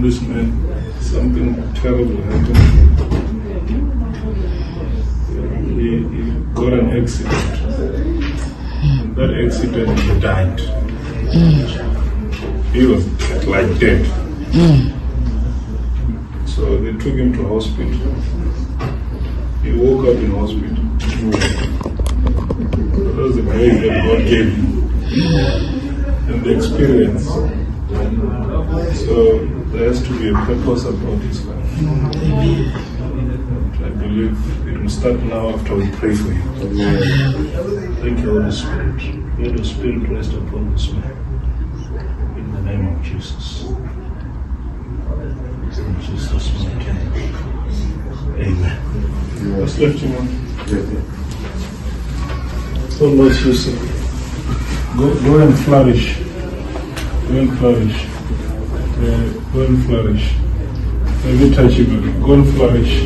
on this man. Something terrible happened. He, he got an accident. In that accident, he died. He was like dead. So they took him to hospital. He woke up in hospital. That was the grace that God gave him. And the experience. So there has to be a purpose about his life. I believe it will start now after we pray for him. Thank you, Holy Spirit. Let the Spirit rest upon this man. In the name of Jesus. In Jesus' name. Amen. Let's lift him up. So Lord Jesus, go, go and flourish. Go and flourish. Uh, go and flourish. Let me touch you, baby. Go and flourish.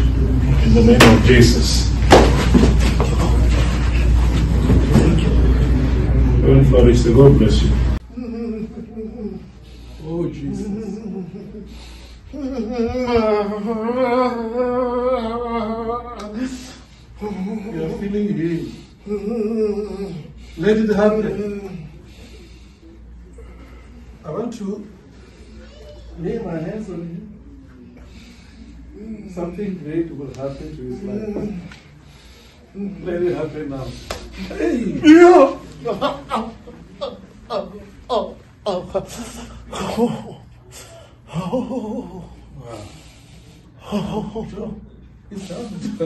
In the name of Jesus. Go and flourish. Say, God bless you. Oh, Jesus. You are feeling healed. Let it happen. Want to lay my hands on him. Something great will happen to his life. Let it happen now. Hey! Yeah! It's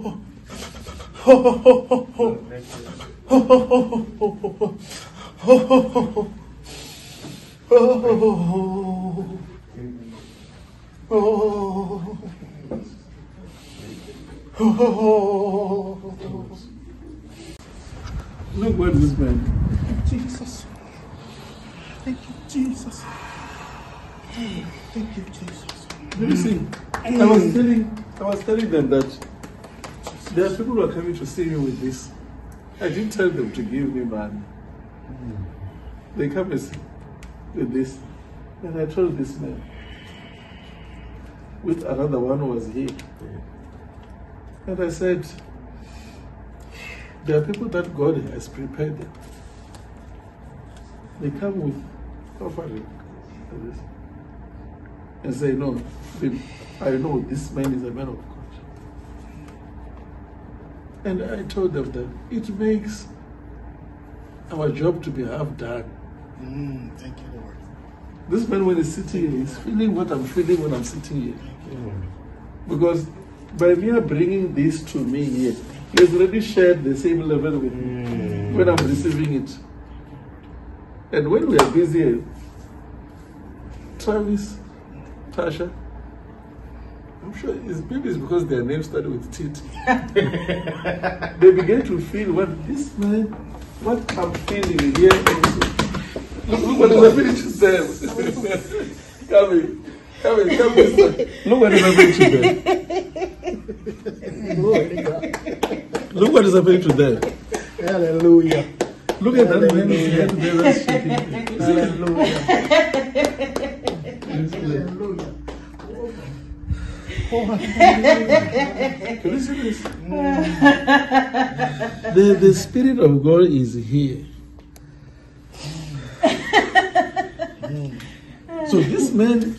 done. Look what this man. Jesus. Thank you, Jesus. Thank you, Jesus. Let me see. I was telling I was telling them that there are people who are coming to see me with this. I didn't tell them to give me money. They come with this. And I told this man with another one was here. And I said, there are people that God has prepared them. They come with offering and say, No, I know this man is a man of God. And I told them that it makes our job to be half done. Mm, thank you, Lord. This man, when he's sitting here, he's feeling what I'm feeling when I'm sitting here. Because by mere bringing this to me here, he has already shared the same level with me when I'm receiving it. And when we are busy, Travis, Tasha, I'm sure it's maybe it's because their names started with Titi. they began to feel what this man, what I'm feeling here. Also. Look, look what is happening to them. come in, come in, come this way. Look what is happening to them. Look what is happening to them. Hallelujah. Look at that man who's here today that's shaking. Hallelujah. Can The, the Spirit of God is here. So this man,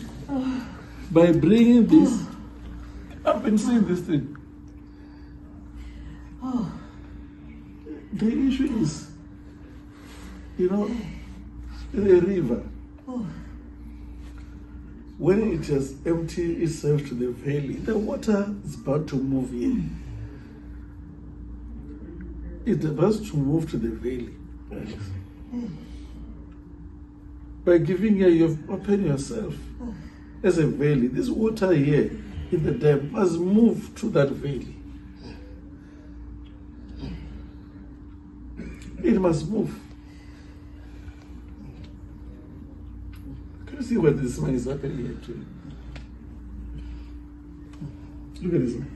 by bringing this, I've been seeing this thing. The issue is, you know, the river. When it has emptied itself to the valley, the water is about to move in. It has to move to the valley. By giving here, you've opened yourself as a valley. This water here in the dam must move to that valley. It must move. You see what this man is happening here to? Look at this man.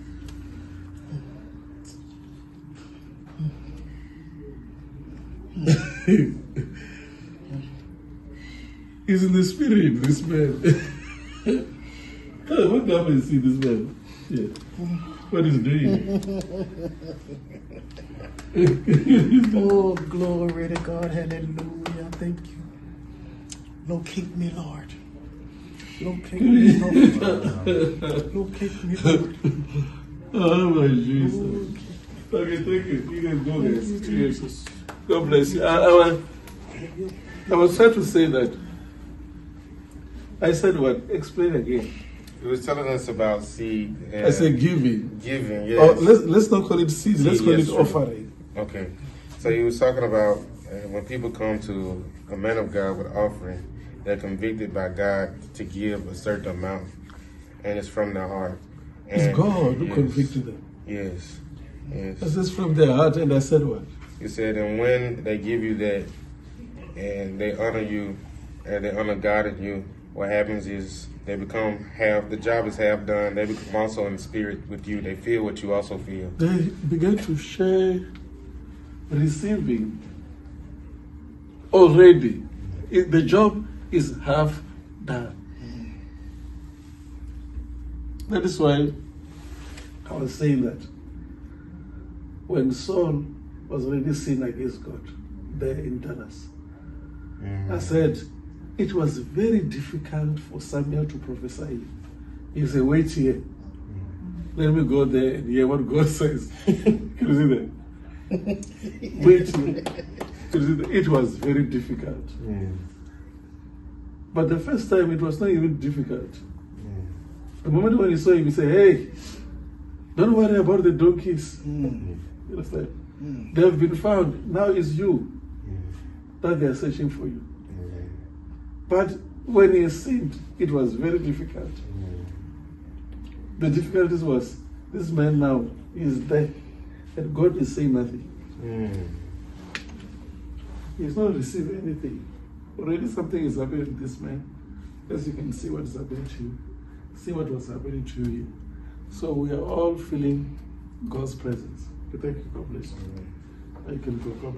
He's in the spirit, this man. Come, Look up see this man. Yeah. What he's doing. Oh, glory to God. Hallelujah. Thank you. Locate me, Lord. Locate me, Lord. Locate me, Lord. oh my Jesus. Okay, thank you. You guys go, guys. Jesus. God bless you. I, I, was, I was trying to say that. I said what? Explain again. He was telling us about seed. And I said giving. giving. Yes. Oh, let's let's not call it seed. Let's call yes, it sure. offering. Okay. So he was talking about uh, when people come to a man of God with offering, they're convicted by God to give a certain amount, and it's from their heart. It's God who yes, convicted them. Yes. Yes. This is from their heart, and I said what? He said, and when they give you that, and they honor you, and they honor God in you, what happens is they become half. The job is half done. They become also in spirit with you. They feel what you also feel. They begin to share receiving already. The job is half done. That is why I was saying that when Saul was already sin against God there in Dallas, I mm. said it was very difficult for Samuel to prophesy. He said, Wait here. Mm. Let me go there and hear what God says. Can you see that? Wait here. Can you see that? It was very difficult. Mm. But the first time it was not even difficult. Hmm. The moment when he saw him, he said, Hey, don't worry about the donkeys. Mm. You understand? Hmm. They have been found. Now it's you hmm. that they are searching for you. But when he sinned, it was very difficult. The difficulties was this man now is there, and God is saying nothing. He's not receiving anything. Already something is happening to this man. As you can see what is happening to you. See what was happening to you. So we are all feeling God's presence. Thank you. God bless you. Thank you. God bless.